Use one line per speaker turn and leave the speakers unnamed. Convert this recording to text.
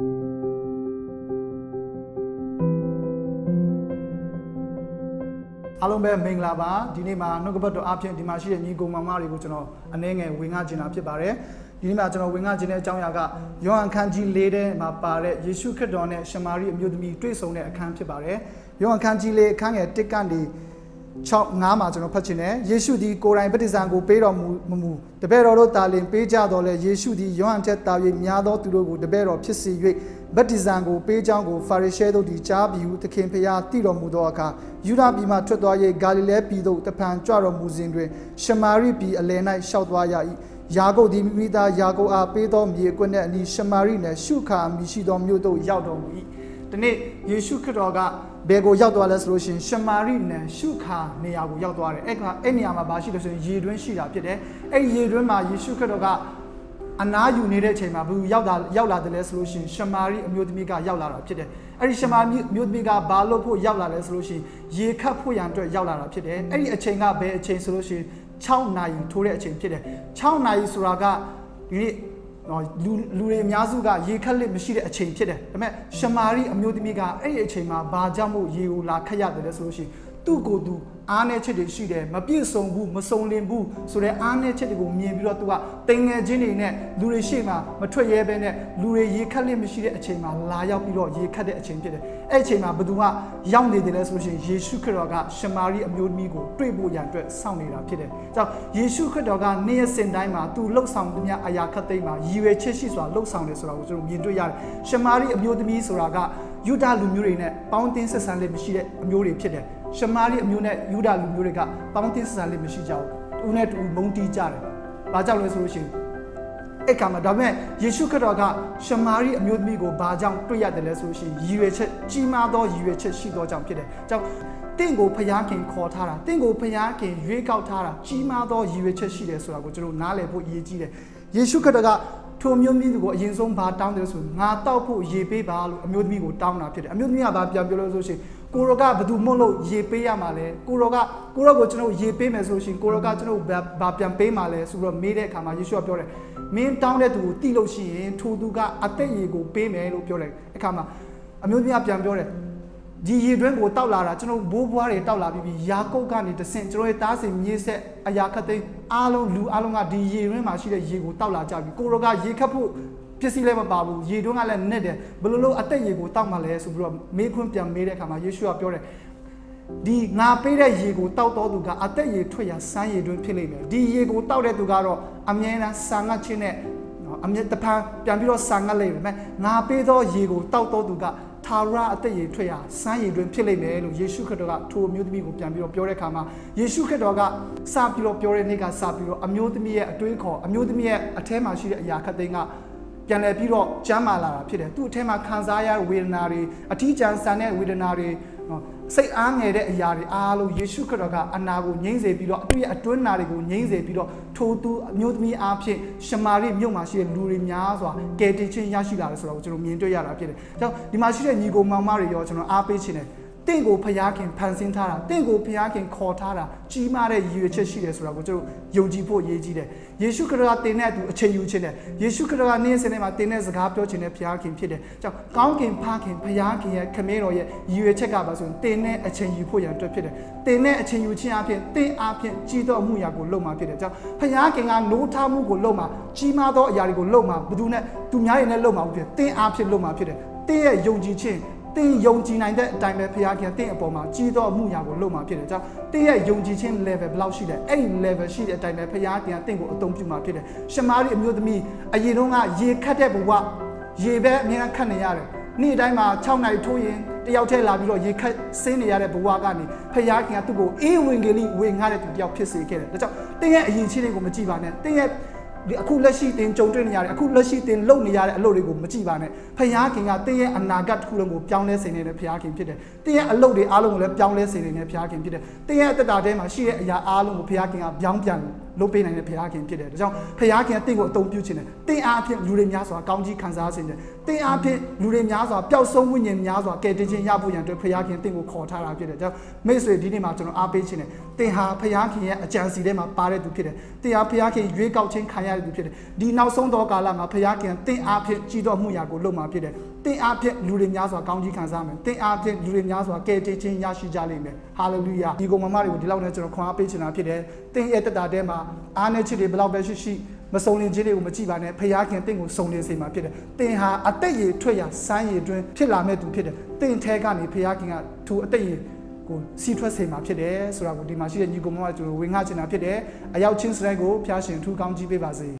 အားလုံးပဲမင်္ဂလာပါဒီနေ့မှာနှုတ်ကပတ်တော်အဖြစ်ဒီမှာရှိတဲ့ညီကိုမောင်မတွေကိုကျွန်တော်အနည်းငယ်ဝင်ငှကျင်တာဖြစ်ပါတယ်ဒီနေ့မှာကျွန်တော်ဝင်ငှကျင်တဲ့အကြောင်းအရာကယောဟန်ခန်းကြီး၄ထဲမှာပါတဲ့ယေရှုခရစ်တော်နဲ့ရှမာရိအမျိုးသမီးတွေ့ဆုံတဲ့အခန်းဖြစ်ပါတယ်ယောဟန်ခန်းကြီး၄အခန်းငယ်၁ကနေ 6 9မှာကျွန်တော်ဖတ်ချင်တယ်ယေရှုသည်ကိုယ်တိုင်ဗတ္တိဇံကိုပေးတော်မူမမူတပည့်တော်တို့တာလင်ပေးကြတော်လဲယေရှုသည်ယောဟန်ထက်တာ၍များသောသူတို့ကိုတပည့်တော်ဖြစ်စေ၍ဗတ္တိဇံကိုပေးကြောင်းကိုဖာရိရှဲတို့သည်ကြားပြီးဟုသခင်ဖျားတည်တော်မူသောအခါယူဒပြည်မှထွက်သွား၍ဂါလိလဲပြည်သို့တဖန်ကြွတော်မူစဉ်တွင်ရှမာရိပြည်အလယ်၌ရှောက်သွားရ၏ယာကုပ်သည်မိမိသားယာကုပ်အားပေးသောမြေကွက်နှင့်အနီးရှမာရိနှင့်ရှုခါမိရှိသောမြို့သို့ရောက်တော်မူ၏ဒီနေ့ယေရှုခရစ်တော်က ဘယ်ကိုရောက်သွားလဲဆိုလို့ရှိရင်ရှမာရိနန်ရှုခါနေရာကိုရောက်သွားတယ်အဲ့ကအဲ့နေရာမှာဘာရှိလဲဆိုရင်ရေတွင်းရှိတာဖြစ်တယ်အဲ့ရေတွင်းမှာယေရှုခရစ်တော်ကအနားယူနေတဲ့အချိန်မှာဘယ်သူရောက်တာရောက်လာတယ်လဲဆိုလို့ရှိရင်ရှမာရိအမျိုးသမီးကရောက်လာတာဖြစ်တယ်အဲ့ဒီရှမာရိအမျိုးသမီးကဘာလို့ဖို့ရောက်လာလဲဆိုလို့ရှိရင်ရေခတ်ဖို့ရန်အတွက်ရောက်လာတာဖြစ်တယ်အဲ့ဒီအချိန်ကဘယ်အချိန်ဆိုလို့ရှိရင်6နာရီထိုးတဲ့အချိန်ဖြစ်တယ်6နာရီဆိုတာကဒီနေ့ နော်လူလူတွေအများစုကရေခက်လက်မရှိတဲ့အချိန်ဖြစ်တယ်ဒါပေမဲ့ရှမာရိအမျိုးသမီးကအဲ့ဒီအချိန်မှာဘာကြောင့်မို့ရေကိုလာခက်ရတယ်လဲဆိုလို့ရှိရင် သူ့ကိုယ်သူအားနည်းချက်တွေရှိတယ်မပြည့်စုံဘူးမစုံလင်ဘူးဆိုတဲ့အားနည်းချက်တွေကိုမြင်ပြီးတော့သူကတင်ငယ်ချင်းတွေနဲ့လူတွေရှေ့မှာမထွက်ရဲဘဲနဲ့လူတွေရေခက်လက်မရှိတဲ့အချိန်မှာလာရောက်ပြီးတော့ရေခက်တဲ့အချိန်ဖြစ်တယ်အဲ့အချိန်မှာဘသူကရောက်နေတယ်လဲဆိုလို့ရှိရင်ယေရှုခရစ်တော်ကရှမာရိအမျိုးသမီးကိုတွေ့ဖို့ရန်အတွက်စောင့်နေတာဖြစ်တယ်။ကြောင့်ယေရှုခရစ်တော်ကနေ့ရက်စဉ်တိုင်းမှာသူလှုပ်ဆောင်သမျှအရာခတ်သိမ်းမှာရည်ရွယ်ချက်ရှိစွာလှုပ်ဆောင်တယ်ဆိုတာကိုကျွန်တော်မြင်တွေ့ရတယ်။ရှမာရိအမျိုးသမီးဆိုတာကယူဒလူမျိုးတွေနဲ့ပေါင်းတင်ဆက်ဆံလေးမရှိတဲ့အမျိုးတွေဖြစ်တယ်။ ရှမာရိအမျိုးနဲ့ယူဒလူမျိုးတွေကပေါင်းတင်ဆက်ဆံလေးမရှိကြဘူး။သူနဲ့တူမုန်းတီးကြတယ်။ဘာကြောင့်လဲဆိုလို့ရှိရင်အဲ့ခါမှာဒါပေမဲ့ယေရှုခရစ်တော်ကရှမာရိအမျိုးသမီးကိုဘာကြောင့်တွေ့ရတယ်လဲဆိုလို့ရှိရင်ရည်ရွယ်ချက်ကြီးမားသောရည်ရွယ်ချက်ရှိသောကြောင့်ဖြစ်တယ်။ကြောင့်တင့်ကိုဖျားခင်ခေါ်ထားတာတင့်ကိုဖျားခင်ရွေးကောက်ထားတာကြီးမားသောရည်ရွယ်ချက်ရှိတယ်ဆိုတာကိုကျွန်တော်နားလည်ဖို့အရေးကြီးတယ်။ယေရှုခရစ်တော်က ထိုမျိုးသမီးကိုအရင်ဆုံးဘာတောင်းတယ်ဆိုငါတောက်ဖို့ရေပေးပါလို့အမျိုးသမီးကိုတောင်းတာဖြစ်တယ်။အမျိုးသမီးကဘာပြန်ပြောလို့ဆိုရှင်ကိုရောကဘသူမွတ်လို့ရေပေးရမှာလဲကိုရောကကိုရောကိုကျွန်တော်ရေပေးမယ်ဆိုရှင်ကိုရောကကျွန်တော်ဘာပြန်ပေးမှာလဲဆိုတော့မေးတဲ့အခါမှာယေရှုကပြောတယ်မင်းတောင်းတဲ့သူကိုတိလို့ရှိရင်ထိုသူကအသက်ရေကိုပေးမယ်လို့ပြောတယ်အခါမှာအမျိုးသမီးကပြန်ပြောတယ် ဒီရေတွင်းကိုတောက်လာတာကျွန်တော်ဘိုးဘွားတွေတောက်လာပြီးပြီးယာကုတ်ကနေတဆင့်ကျွန်တော်ရဲ့တားစင်မြေးဆက်အရာခတ်သိမ်းအားလုံးလူအားလုံးကဒီရေတွင်းမှာရှိတဲ့ရေကိုတောက်လာကြပြီကိုရောကရေခတ်ဖို့ပစ္စည်းလည်းမပါဘူးရေတွင်းကလည်းနဲ့တယ်ဘယ်လိုလုပ်အသက်ရေကိုတောက်မှလဲဆိုပြီးတော့မေးခွန်းပြန်မေးတဲ့အခါမှာယေရှုကပြောတယ်ဒီငါပေးတဲ့ရေကိုတောက်တော်သူကအသက်ရေထွက်ရစမ်းရေတွင်းဖြစ်လိမ့်မယ်ဒီရေကိုတောက်တဲ့သူကတော့အမြဲတမ်းဆာငတ်ခြင်းနဲ့အမြဲတဖန်ပြန်ပြီးတော့ဆာငတ်လိမ့်မယ်ငါပေးသောရေကိုတောက်တော်သူက ထာဝရအသက်ရည်ထွက်ရစမ်းရည်တွင်ဖြစ်လိမ့်မယ်လို့ယေရှုခရစ်တော်ကထိုအမျိုးသမီးကိုပြန်ပြီးတော့ပြောတဲ့အခါမှာယေရှုခရစ်တော်ကစပြီးတော့ပြောတဲ့နေ့ကစပြီးတော့အမျိုးသမီးရဲ့အတွေးခေါ်အမျိုးသမီးရဲ့အထဲမှာရှိတဲ့အရာခတ်သိမ်းကပြန်လည်ပြီးတော့ကျမ်းမာလာတာဖြစ်တယ်သူ့အထဲမှာခံစားရတဲ့ဝေဒနာတွေအထီးကျန်ဆန်တဲ့ဝေဒနာတွေ စိတ်အားငယ်တဲ့အရာတွေအားလုံးယေရှုခရစ်တော်ကအနာကိုငြိမ့်စေပြီးတော့သူ့ရဲ့အတွင်းနာတွေကိုငြိမ့်စေပြီးတော့ထိုသူအမျိုးသမီးအားဖြင့်ရှမာရိမြို့မှာရှိတဲ့လူတွေများစွာကယ်တင်ခြင်းရရှိလာတယ်ဆိုတော့ကျွန်တော်မြင်တွေ့ရတာဖြစ်တယ်။ကြောင့်ဒီမှာရှိတဲ့ညီကိုမောင်မတွေရောကျွန်တော်အားပေးခြင်းတယ် တင့်ကိုဖျားခင်ဖန်ဆင်းထားတာတင့်ကိုဖျားခင်ခေါ်ထားတာကြီးမားတဲ့ရည်ရွယ်ချက်ရှိတယ်ဆိုတာကိုကျွန်တော်ယုံကြည်ဖို့ရည်ကြီးတယ်ယေရှုခရစ်ကတင်တဲ့အတူအချိန်ယူခြင်းတယ်ယေရှုခရစ်ကနေ့စဉ်နဲ့မှာတင်တဲ့စကားပြောခြင်းတဲ့ဖျားခင်ဖြစ်တယ်ကြောင့်ကောင်းခင်ဖခင်ဖျားခင်ရဲ့ခမဲတော်ရဲ့ရည်ရွယ်ချက်ကပါဆိုရင်တင်တဲ့အချိန်ယူဖို့ရန်အတွက်ဖြစ်တယ်တင်တဲ့အချိန်ယူခြင်းအပြင်တင်အပြင်ကြီးသောအမှုရာကိုလုပ်မှာဖြစ်တယ်ကြောင့်ဖျားခင်ကနိုးထားမှုကိုလုပ်မှာကြီးမားသောအရာတွေကိုလုပ်မှာဘယ်သူနဲ့သူများတွေနဲ့လုပ်မှာဖြစ်တင်အပြင်လုပ်မှာဖြစ်တယ်တင်းရဲ့ယုံကြည်ခြင်းတ င်းယုံကြည်နိုင်တဲ့အတိုင်းပဲဖခင်ခင်တင်းအပေါ်မှာကြီးသောအမှုရာကိုလုပ်မှာဖြစ်တယ်ကြောင့်တင်းရဲ့ယုံကြည်ခြင်း level ဘယ်လောက်ရှိတယ်အဲ့ဒီ level ရှိတဲ့အတိုင်းပဲဖခင်ခင်တင်းကိုအသုံးပြုမှာဖြစ်တယ်ရှမာရိအမျိုးသမီးအရင်တုန်းကရေခတ်တဲ့ဘဝရေပဲအများခတ်နေရတယ်နေ့တိုင်းမှာ6နိုင်ထိုးရင်တယောက်တည်းလာပြီးတော့ရေခတ်ဆင်းနေရတဲ့ဘဝကနေဖခင်ခင်ကသူ့ကိုအေးဝင်ကလေးဝင်ငှားတဲ့သူတယောက်ဖြစ်စေခဲ့တယ်ဒါကြောင့်တင်းရဲ့အရင်ချင်းတွေကိုမကြည့်ပါနဲ့တင်းရဲ့ ဒီအခုလက်ရှိတင်ကြုံတွေ့နေရတဲ့အခုလက်ရှိတင်လုပ်နေရတဲ့အလုပ်တွေကိုမကြည့်ပါနဲ့ဖခင်ကတင်းရဲ့အနာဂတ်တစ်ခုလုံးကိုပြောင်းလဲစေနေတဲ့ဖခင်ဖြစ်တယ်တင်းရဲ့အလုပ်တွေအားလုံးကိုလည်းပြောင်းလဲစေနေတဲ့ဖခင်ဖြစ်တယ်တင်းရဲ့အသက်တာထဲမှာရှိတဲ့အရာအားလုံးကိုဖခင်ကပြောင်းပြန် လုပ်ပေးနိုင်တဲ့ဖခင်ဖြစ်တယ်ဒါကြောင့်ဖခင်ကတင့်ကိုအသုံးပြုခြင်းတယ်တင်အားဖြင့်လူတွေများစွာကောင်းကြီးခံစားခြင်းတယ်တင်အားဖြင့်လူတွေများစွာပျောက်ဆုံးဝိညာဉ်များစွာကယ်တင်ခြင်းရဖို့ရန်အတွက်ဖခင်တင့်ကိုခေါ်ထားတာဖြစ်တယ်ဒါကြောင့်မိတ်ဆွေဒီနေ့မှာကျွန်တော်အားပေးခြင်းတယ်တင်ဟာဖခင်ရဲ့အကြံစီထဲမှာပါတဲ့သူဖြစ်တယ်တင်ဟာဖခင်ရွေးကောက်ခြင်းခံရတဲ့သူဖြစ်တယ်ဒီနောက်ဆုံးသောကာလမှာဖခင်တင်အားဖြင့်ကြည်တော်မှုရာကိုလုပ်မှာဖြစ်တယ်တင်အားဖြင့်လူတွေများစွာကောင်းကြီးခံစားမယ်တင်အားဖြင့်လူတွေများစွာကယ်တင်ခြင်းရရှိကြလိမ့်မယ်ဟာလေလုယာဒီကောင်မမတွေကိုဒီလောက်နဲ့ကျွန်တော်ခွန်အားပေးချင်တာဖြစ်တယ်တင်ရဲ့တက်တာတဲမှာအားနဲ့ချစ်တွေဘယ်လောက်ပဲရှိရှိမစုံလင်ခြင်းတွေကိုမကြည့်ပါနဲ့ဖခင်တင့်ကိုစုံလင်စေမှာဖြစ်တယ်တင်ဟာအသက်ရည်ထွက်ရစမ်းရည်တွင်ဖြစ်လာမဲ့သူဖြစ်တယ်တင်ထဲကနေဖခင်ကသူအသက်ရည်ကိုစီထွက်စေမှာဖြစ်တယ်ဆိုတာကိုဒီမှာရှိတဲ့ညီကောင်မကကျွန်တော်ဝင်ငှချင်တာဖြစ်တယ်အရောက်ချင်းစတဲ့ကိုဖျားရှင်ထူကောင်းကြီးပေးပါစေ